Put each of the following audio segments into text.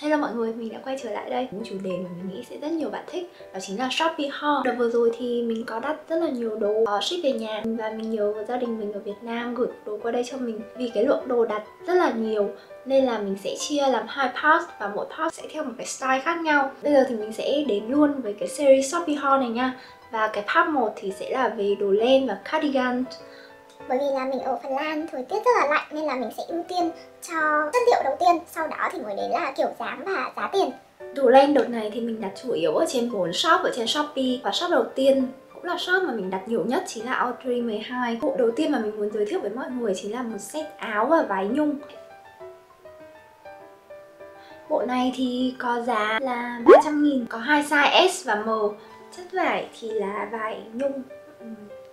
Hello mọi người, mình đã quay trở lại đây. Một chủ đề mà mình nghĩ sẽ rất nhiều bạn thích Đó chính là Shopee Haul Đợt vừa rồi thì mình có đặt rất là nhiều đồ uh, ship về nhà. Và mình nhớ gia đình mình ở Việt Nam gửi đồ qua đây cho mình. Vì cái lượng đồ đặt rất là nhiều nên là mình sẽ chia làm hai part và mỗi part sẽ theo một cái style khác nhau. Bây giờ thì mình sẽ đến luôn với cái series Shopee Haul này nha. Và cái part 1 thì sẽ là về đồ len và cardigan bởi vì là mình ở Phần Lan, thời tiết rất là lạnh nên là mình sẽ ưu tiên cho chất liệu đầu tiên, sau đó thì mới đến là kiểu dáng và giá tiền. Đồ len đợt này thì mình đặt chủ yếu ở trên 4 shop, ở trên Shopee. Và shop đầu tiên cũng là shop mà mình đặt nhiều nhất chính là Audrey 12 Bộ đầu tiên mà mình muốn giới thiệu với mọi người chính là một set áo và váy nhung. Bộ này thì có giá là 300 nghìn, Có hai size S và M. Chất vải thì là vải nhung. Ừ,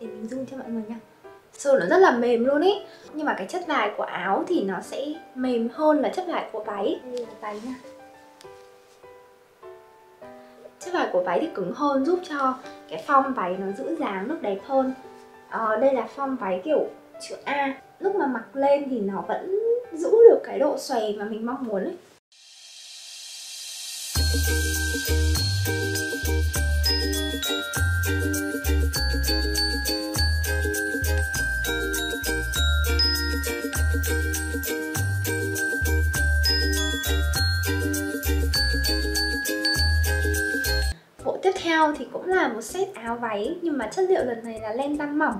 để mình zoom cho mọi người nha Sờ nó rất là mềm luôn ý. Nhưng mà cái chất vải của áo thì nó sẽ mềm hơn là chất vải của váy. Đây là váy nha. Chất vải của váy thì cứng hơn giúp cho cái form váy nó giữ dáng được đẹp hơn. À, Đây là form váy kiểu chữ A. Lúc mà mặc lên thì nó vẫn giữ được cái độ xòe mà mình mong muốn ấy theo thì cũng là một set áo váy, nhưng mà chất liệu lần này là len tăng mỏng.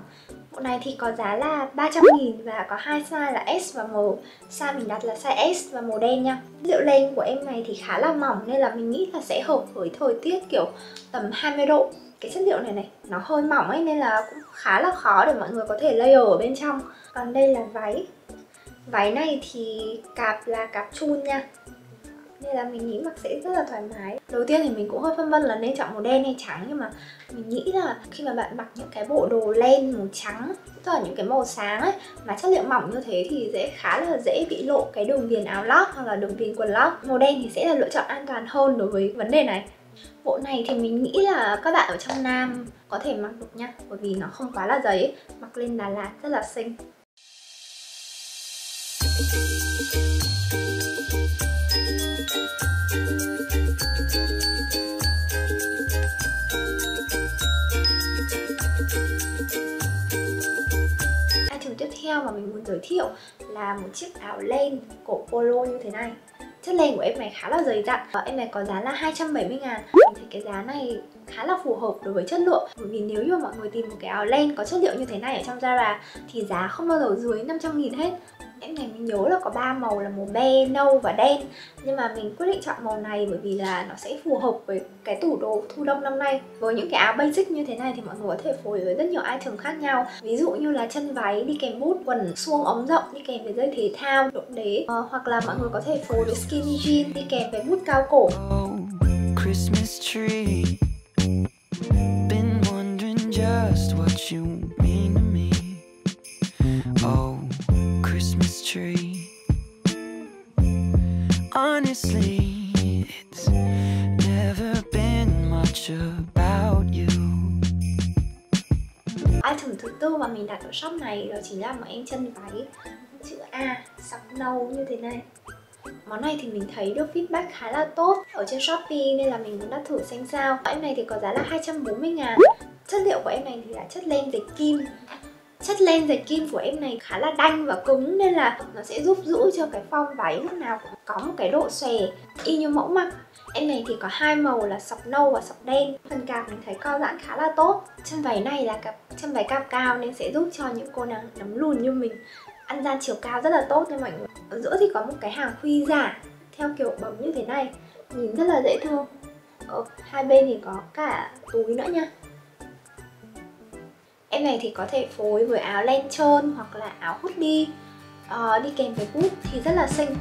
Bộ này thì có giá là 300 nghìn và có hai size là S và M Size mình đặt là size S và màu đen nha. Liệu len của em này thì khá là mỏng nên là mình nghĩ là sẽ hợp với thời tiết kiểu tầm 20 độ. Cái chất liệu này này, nó hơi mỏng ấy nên là cũng khá là khó để mọi người có thể layer ở bên trong. Còn đây là váy. Váy này thì cạp là cạp chun nha nên là mình nghĩ mặc sẽ rất là thoải mái. Đầu tiên thì mình cũng hơi phân vân là nên chọn màu đen hay trắng, nhưng mà mình nghĩ là khi mà bạn mặc những cái bộ đồ len màu trắng, tức là những cái màu sáng ấy, mà chất liệu mỏng như thế thì sẽ khá là dễ bị lộ cái đường viền áo lót hoặc là đường viền quần lót. Màu đen thì sẽ là lựa chọn an toàn hơn đối với vấn đề này. Bộ này thì mình nghĩ là các bạn ở trong Nam có thể mặc được nha, bởi vì nó không quá là dày mặc lên Đà Lạt rất là xinh. Theo mà mình muốn giới thiệu là một chiếc áo len cổ polo như thế này. Chất len của em này khá là dày dặn. Và Em này có giá là 270 ngàn. Mình thấy cái giá này khá là phù hợp đối với chất lượng. Bởi vì nếu như mọi người tìm một cái áo len có chất liệu như thế này ở trong Zara Thì giá không bao giờ dưới 500 nghìn hết em này mình nhớ là có ba màu là màu be, nâu và đen. Nhưng mà mình quyết định chọn màu này bởi vì là nó sẽ phù hợp với cái tủ đồ thu đông năm nay. Với những cái áo basic như thế này thì mọi người có thể phối với rất nhiều item khác nhau. Ví dụ như là chân váy đi kèm bút quần suông ống rộng đi kèm với dây thể thao độ đế. Ờ, hoặc là mọi người có thể phối với skinny jean đi kèm với bút cao cổ. Christmas tree. Item thứ tư mà mình đặt ở shop này đó chính là một em chân váy chữ A, sọc nâu như thế này. Món này thì mình thấy được feedback khá là tốt ở trên Shopee nên là mình cũng đã thử xem sao. Em này thì có giá là 240 ngàn. Chất liệu của em này thì là chất len dệt kim. Chất len dệt kim của em này khá là đanh và cứng nên là nó sẽ giúp giữ cho cái form váy lúc nào cũng có một cái độ xòe. Y như mẫu mặc Em này thì có hai màu là sọc nâu và sọc đen. Phần cạp mình thấy co giãn khá là tốt. Chân váy này là cặp, chân váy cao cao nên sẽ giúp cho những cô nàng nắm lùn như mình. Ăn ra chiều cao rất là tốt nha mọi người. Ở giữa thì có một cái hàng khuy giả, theo kiểu bấm như thế này, Nhìn rất là dễ thương. Ở hai bên thì có cả túi nữa nha. Em này thì có thể phối với áo len trơn hoặc là áo hoodie uh, ờ, đi kèm với boot thì rất là xinh.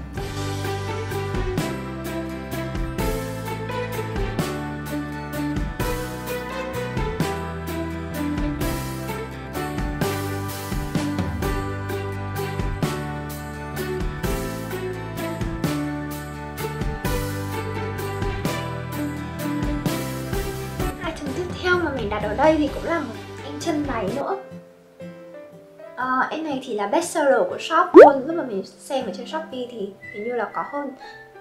đặt ở đây thì cũng là một chân váy nữa. À, em này thì là bestseller của shop luôn. Lúc mà mình xem ở trên shopee thì hình như là có hơn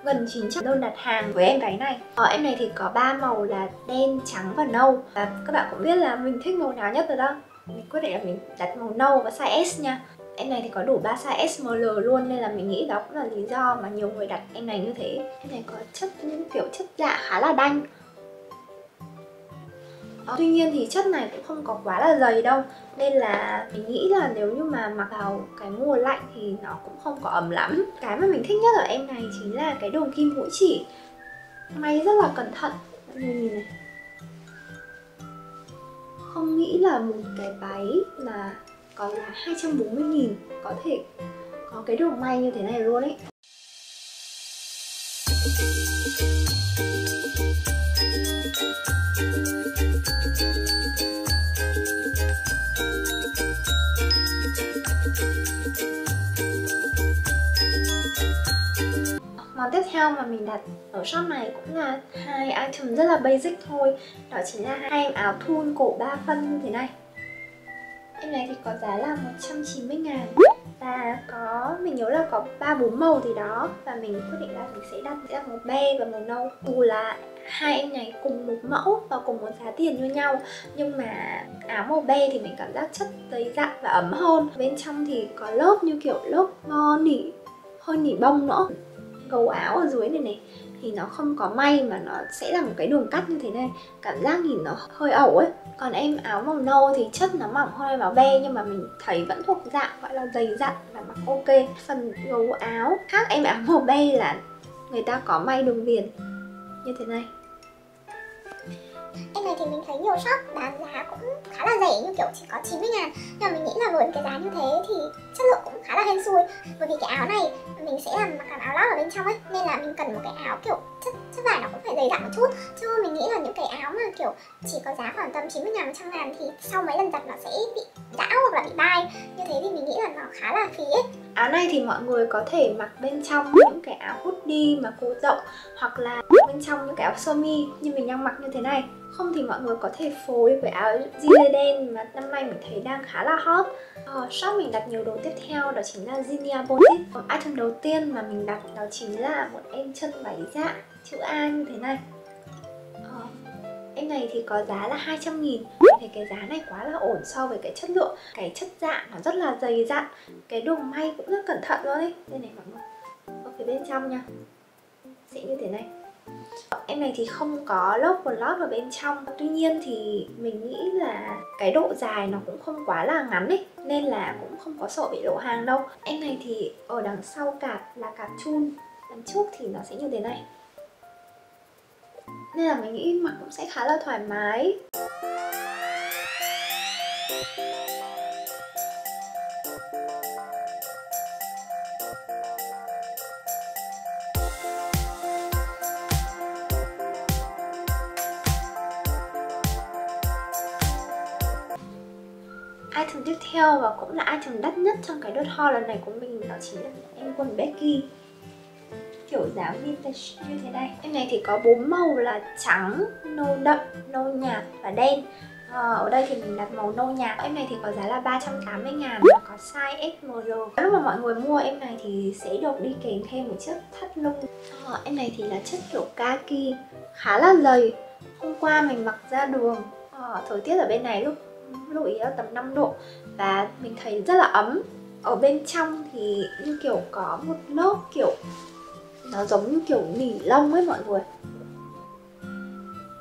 gần 900 đơn đặt hàng với em váy này. Ở em này thì có ba màu là đen trắng và nâu. Và các bạn cũng biết là mình thích màu nào nhất rồi đó. Mình quyết định là mình đặt màu nâu và size S nha. Em này thì có đủ 3 size S, ML luôn nên là mình nghĩ đó cũng là lý do mà nhiều người đặt em này như thế. Em này có chất những kiểu chất dạ khá là đanh tuy nhiên thì chất này cũng không có quá là dày đâu, nên là mình nghĩ là nếu như mà mặc vào cái mùa lạnh thì nó cũng không có ấm lắm. Cái mà mình thích nhất ở em này chính là cái đường kim mũi chỉ. May rất là cẩn thận. Mọi người nhìn này không nghĩ là một cái váy là có giá 240 nghìn có thể có cái đường may như thế này luôn ấy. Món tiếp theo mà mình đặt ở shop này cũng là hai item rất là basic thôi. Đó chính là hai em áo thun cổ 3 phân như thế này. Em này thì có giá là 190 ngàn Và có, mình nhớ là có 3-4 màu thì đó Và mình quyết định là mình sẽ đặt sẽ là màu be và màu nâu. Dù là hai em này cùng một mẫu và cùng một giá tiền như nhau Nhưng mà áo màu be thì mình cảm giác chất dày dặn dạ và ấm hơn. Bên trong thì có lớp như kiểu lớp uh, nỉ, hơi nỉ bông nữa. Gấu áo ở dưới này này, thì nó không có may mà nó sẽ là một cái đường cắt như thế này. Cảm giác nhìn nó hơi ẩu ấy. Còn em áo màu nâu thì chất nó mỏng hơn áo be, nhưng mà mình thấy vẫn thuộc dạng gọi là dày dặn và mặc ok. Phần gấu áo khác em áo màu be là người ta có may đường viền như thế này. Em này thì mình thấy nhiều shop bán giá cũng khá là rẻ như kiểu chỉ có 90 ngàn. Nhưng mà mình nghĩ là với cái giá như thế thì chất lượng cũng khá là hên xui. Bởi vì cái áo này mình sẽ làm mặc áo lót ở bên trong ấy Nên là mình cần một cái áo kiểu chất, chất vải nó cũng phải dày dặn một chút. Chứ mình nghĩ là những cái áo mà kiểu chỉ có giá khoảng tầm 90 ngàn, 100 ngàn Thì sau mấy lần giặt nó sẽ bị đã hoặc là bị bay. Như thế thì mình nghĩ là nó khá là phí ấy. Áo này thì mọi người có thể mặc bên trong những cái áo hoodie mà cô rộng Hoặc là bên trong những cái áo sơ mi như mình đang mặc như thế này không thì mọi người có thể phối với áo jean đen mà năm nay mình thấy đang khá là hot. Ờ, shop mình đặt nhiều đồ tiếp theo đó chính là Zinia Boutique item đầu tiên mà mình đặt đó chính là một em chân váy dạ chữ A như thế này. Ờ, em này thì có giá là 200 nghìn. Thì cái giá này quá là ổn so với cái chất lượng. Cái chất dạ nó rất là dày dặn. Cái đường may cũng rất cẩn thận luôn ấy. Đây này mọi người. Ở phía bên trong nha. Sẽ như thế này. Em này thì không có lớp quần lót ở bên trong. Tuy nhiên thì mình nghĩ là cái độ dài nó cũng không quá là ngắn ấy, Nên là cũng không có sợ bị lộ hàng đâu. Em này thì ở đằng sau cạp là cạp chun. Đằng trước thì nó sẽ như thế này. Nên là mình nghĩ mặc cũng sẽ khá là thoải mái. Tiếp theo và cũng là item đắt nhất trong cái đợt haul lần này của mình đó chính là em quần Becky. Kiểu dáng vintage như thế này. Em này thì có bốn màu là trắng, nâu đậm, nâu nhạt và đen. À, ở đây thì mình đặt màu nâu nhạt. Em này thì có giá là 380 ngàn và có size XML lúc mà mọi người mua em này thì sẽ được đi kèm thêm một chiếc thắt lưng. À, em này thì là chất kiểu kaki khá là dày. Hôm qua mình mặc ra đường. À, thời tiết ở bên này lúc lưu ý là tầm 5 độ. Và mình thấy rất là ấm. Ở bên trong thì như kiểu có một lớp kiểu nó giống như kiểu nỉ lông ấy mọi người.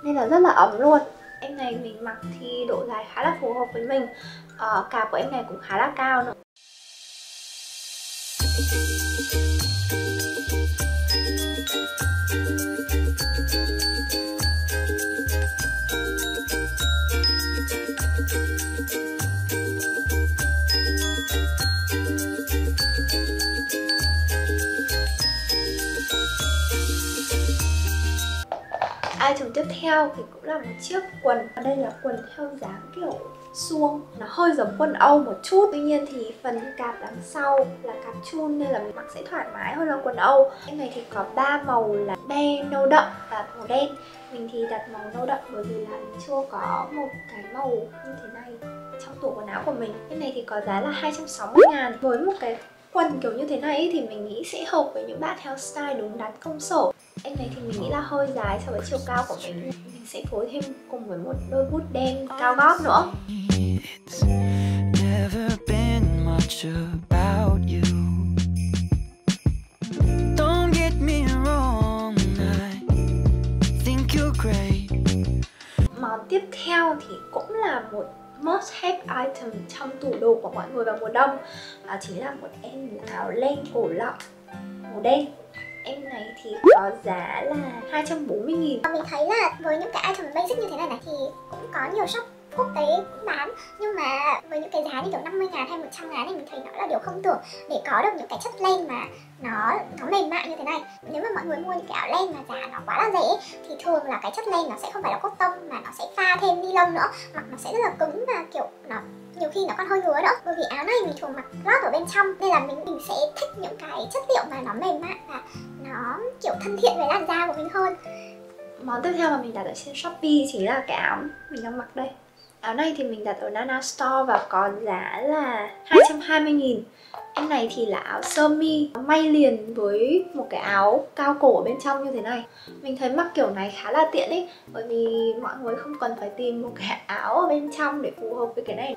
Nên là rất là ấm luôn. Em này mình mặc thì độ dài khá là phù hợp với mình. Ờ, à, cạp của em này cũng khá là cao nữa. Tiếp theo thì cũng là một chiếc quần. Và đây là quần theo dáng kiểu suông. Nó hơi giống quần âu một chút, tuy nhiên thì phần cạp đằng sau là cạp chun nên là mình mặc sẽ thoải mái hơn là quần âu. Cái này thì có ba màu là be nâu đậm và màu đen. Mình thì đặt màu nâu đậm bởi vì là mình chưa có một cái màu như thế này trong tủ quần áo của mình. Cái này thì có giá là 260 ngàn. Với một cái quần kiểu như thế này thì mình nghĩ sẽ hợp với những bạn theo style đúng đắn công sở em này thì mình nghĩ là hơi dài so với chiều cao của mình mình sẽ phối thêm cùng với một đôi bút đen cao gót nữa. Món tiếp theo thì cũng là một must have item trong tủ đồ của mọi người vào mùa đông. Đó chính là một em áo len cổ lọng màu đen. Em này thì có giá là 240 nghìn. Và mình thấy là với những cái item basic như thế này này thì cũng có nhiều shop quốc tế cũng bán. Nhưng mà với những cái giá như kiểu 50 ngàn hay 100 ngàn thì mình thấy nó là điều không tưởng. Để có được những cái chất len mà nó nó mềm mại như thế này. Nếu mà mọi người mua những cái áo len mà giá nó quá là rẻ thì thường là cái chất len nó sẽ không phải là cốt tông mà nó sẽ pha thêm ni lông nữa. Mặc nó sẽ rất là cứng và kiểu nó nhiều khi nó còn hơi ngứa nữa bởi vì áo này mình thường mặc lót ở bên trong, nên là mình mình sẽ thích những cái chất liệu mà nó mềm mại và nó, kiểu, thân thiện với làn da của mình hơn. Món tiếp theo mà mình đặt ở trên Shopee chính là cái áo mình đang mặc đây. Áo này thì mình đặt ở Nana Store và có giá là 220 nghìn. Em này thì là áo sơ mi, may liền với một cái áo cao cổ ở bên trong như thế này. Mình thấy mặc kiểu này khá là tiện ý, Bởi vì mọi người không cần phải tìm một cái áo ở bên trong để phù hợp với cái này.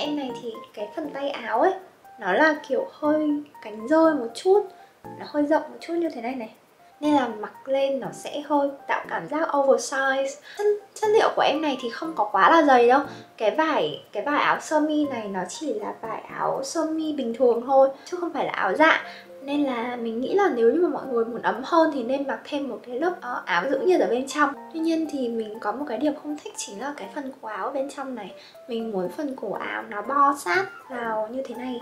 Em này thì cái phần tay áo ấy Nó là kiểu hơi cánh rơi một chút Nó hơi rộng một chút như thế này này. Nên là mặc lên nó sẽ hơi tạo cảm giác oversize. Chất, chất liệu của em này thì không có quá là dày đâu. Cái vải cái vải áo sơ mi này nó chỉ là vải áo sơ mi bình thường thôi chứ không phải là áo dạ nên là mình nghĩ là nếu như mà mọi người muốn ấm hơn thì nên mặc thêm một cái lớp ờ, áo giữ nhiệt ở bên trong. Tuy nhiên thì mình có một cái điểm không thích chính là cái phần cổ áo bên trong này. Mình muốn phần cổ áo nó bo sát vào như thế này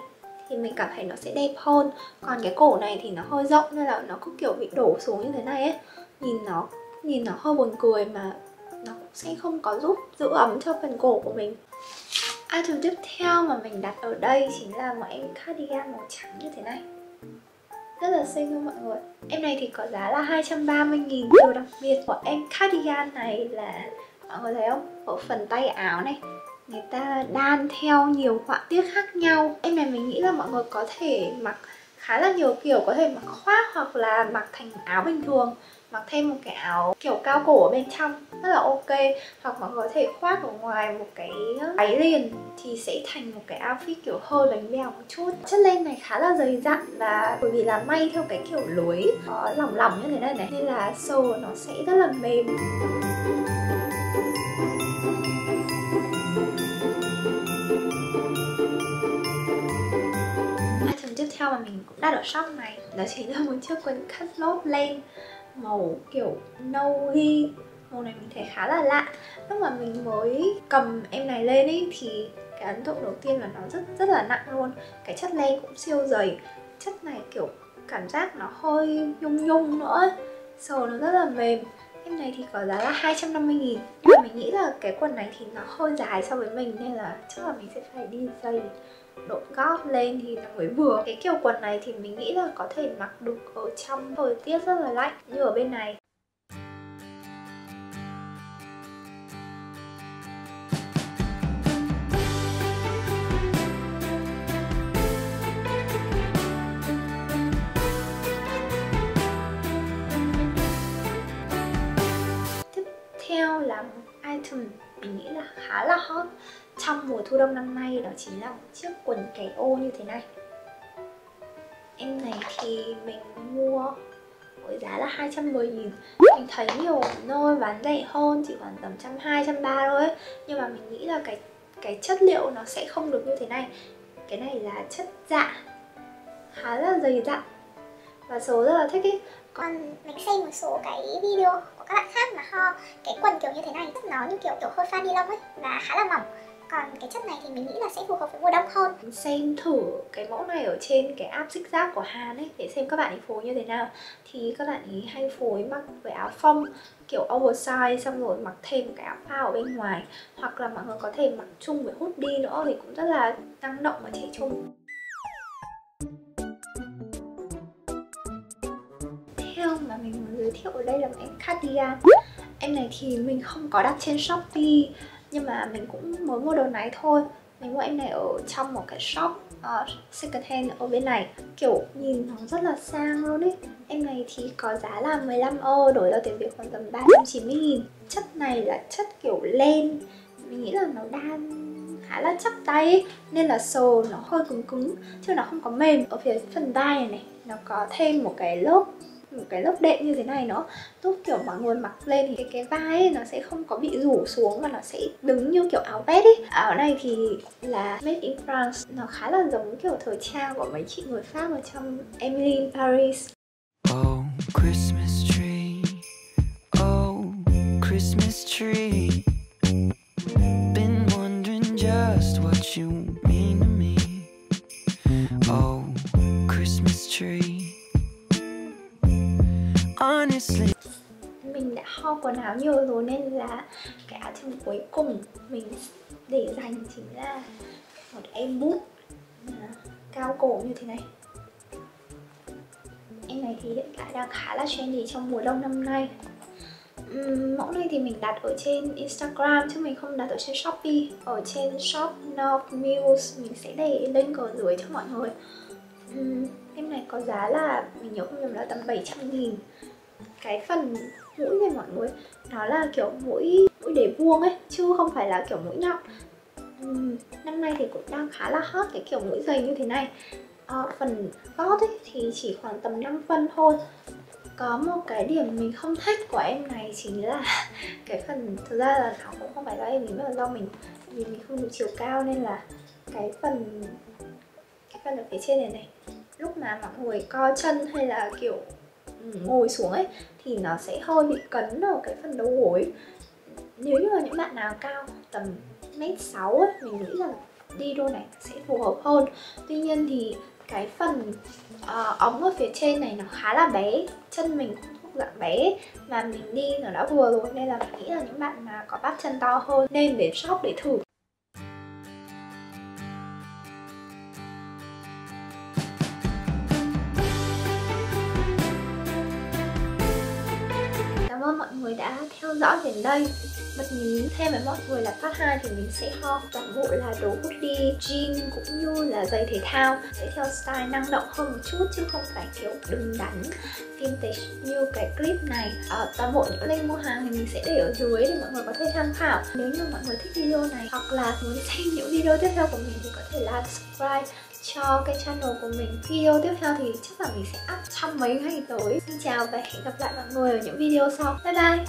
thì mình cảm thấy nó sẽ đẹp hơn. Còn cái cổ này thì nó hơi rộng nên là nó cứ kiểu bị đổ xuống như thế này ấy. Nhìn nó nhìn nó hơi buồn cười mà nó cũng sẽ không có giúp giữ ấm cho phần cổ của mình. Item tiếp theo mà mình đặt ở đây chính là một em cardigan màu trắng như thế này rất là xinh luôn mọi người. Em này thì có giá là 230 nghìn Điều đặc biệt của em cardigan này là, Mọi người thấy không? Ở phần tay áo này, người ta đan theo nhiều họa tiết khác nhau. Em này mình nghĩ là mọi người có thể mặc khá là nhiều kiểu, có thể mặc khoác hoặc là mặc thành áo bình thường mặc thêm một cái áo, kiểu, cao cổ ở bên trong, rất là ok. Hoặc mọi người có thể khoác ở ngoài một cái váy liền thì sẽ thành một cái outfit, kiểu, hơi bánh bèo một chút. Chất lên này khá là dày dặn và bởi vì là may theo cái kiểu lưới có lỏng lỏng như thế này này, nên là sâu nó sẽ rất là mềm. Item tiếp theo mà mình cũng đã ở shop này, đó chính là một chiếc quần cắt lốp len màu kiểu nâu ghi màu này mình thấy khá là lạ. Lúc mà mình mới cầm em này lên ấy thì cái ấn tượng đầu tiên là nó rất rất là nặng luôn. Cái chất len cũng siêu dày. Chất này kiểu cảm giác nó hơi nhung nhung nữa sờ nó rất là mềm em này thì có giá là 250 nghìn. Nhưng mà mình nghĩ là cái quần này thì nó hơi dài so với mình, Nên là chắc là mình sẽ phải đi giày độ gót lên thì nó mới vừa. Cái kiểu quần này thì mình nghĩ là có thể mặc được ở trong thời tiết rất là lạnh, Như ở bên này. Item mình nghĩ là khá là hot trong mùa thu đông năm nay, đó chính là một chiếc quần kẻ ô như thế này. Em này thì mình mua với giá là 210 nghìn. Mình thấy nhiều nơi bán rẻ hơn, chỉ khoảng tầm trăm hai, trăm ba thôi ấy. Nhưng mà mình nghĩ là cái cái chất liệu nó sẽ không được như thế này. Cái này là chất dạ Khá là dày dặn Và số rất là thích ấy. Còn mình xem một số cái video các bạn khác mà ho cái quần kiểu như thế này nó như kiểu kiểu hơi pha ni lông ấy, và khá là mỏng. Còn cái chất này thì mình nghĩ là sẽ phù hợp với mùa đông hơn. Xem thử cái mẫu này ở trên cái app xích giáp của Hàn ấy, để xem các bạn ấy phối như thế nào. Thì các bạn ấy hay phối mặc với áo phông, kiểu oversize, xong rồi mặc thêm cái áo phao ở bên ngoài. Hoặc là mọi người có thể mặc chung với hoodie nữa thì cũng rất là năng động và trẻ trung. Giới thiệu ở đây là một em cardigan em này thì mình không có đặt trên shopee nhưng mà mình cũng mới mua đồ này thôi. Mình mua em này ở trong một cái shop uh, second hand ở bên này. Kiểu nhìn nó rất là sang luôn ấy. Em này thì có giá là 15 euro đổi ra tiền Việt khoảng tầm 390 nghìn. Chất này là chất kiểu len. Mình nghĩ là nó đan khá là chắc tay ấy. nên là sờ nó hơi cứng cứng chứ nó không có mềm. Ở phía phần vai này này nó có thêm một cái lớp một cái lớp đệm như thế này nó giúp kiểu mọi người mặc lên thì cái cái vai ấy, nó sẽ không có bị rủ xuống và nó sẽ đứng như kiểu áo vest ấy áo này thì là made in France nó khá là giống kiểu thời trang của mấy chị người Pháp ở trong Emily in Paris Oh, Christmas tree. Oh, Christmas tree. Been wondering just what you mean to me. Oh, Christmas tree. Honestly. mình đã ho quần áo nhiều rồi nên là cái áo thun cuối cùng mình để dành chính là một em bút à, cao cổ như thế này. Em này thì hiện tại đang khá là trendy trong mùa đông năm nay. Uhm, mẫu này thì mình đặt ở trên Instagram chứ mình không đặt ở trên Shopee. Ở trên shop North Mills mình sẽ để link ở dưới cho mọi người. Uhm, em này có giá là mình nhớ không nhầm là tầm 700 nghìn. Cái phần mũi này mọi người nó là kiểu mũi mũi để vuông ấy chứ không phải là kiểu mũi nhọn. Uhm, năm nay thì cũng đang khá là hot cái kiểu mũi dày như thế này. À, phần gót ấy thì chỉ khoảng tầm 5 phân thôi. Có một cái điểm mình không thích của em này chính là cái phần thực ra là nó cũng không phải do em mình mà do mình vì mình không đủ chiều cao nên là cái phần cái phần ở phía trên này này lúc mà mọi người co chân hay là kiểu ngồi xuống ấy thì nó sẽ hơi bị cấn ở cái phần đầu gối. Nếu như là những bạn nào cao tầm mét sáu ấy mình nghĩ là đi đôi này sẽ phù hợp hơn. Tuy nhiên thì cái phần uh, ống ở phía trên này nó khá là bé chân mình cũng thuộc dạng bé và mình đi nó đã vừa rồi nên là mình nghĩ là những bạn mà có bắp chân to hơn nên đến shop để thử người đã theo dõi đến đây. Bật mí thêm với mọi người là phát 2 thì mình sẽ ho toàn bộ là đồ hoodie, jean cũng như là giày thể thao. Sẽ theo style năng động hơn một chút chứ không phải kiểu đứng đắn vintage như cái clip này. À, toàn bộ những link mua hàng thì mình sẽ để ở dưới để mọi người có thể tham khảo. Nếu như mọi người thích video này hoặc là muốn xem những video tiếp theo của mình thì có thể là subscribe cho cái channel của mình. Video tiếp theo thì chắc là mình sẽ up trong mấy ngày tới. Xin chào và hẹn gặp lại mọi người ở những video sau. Bye bye!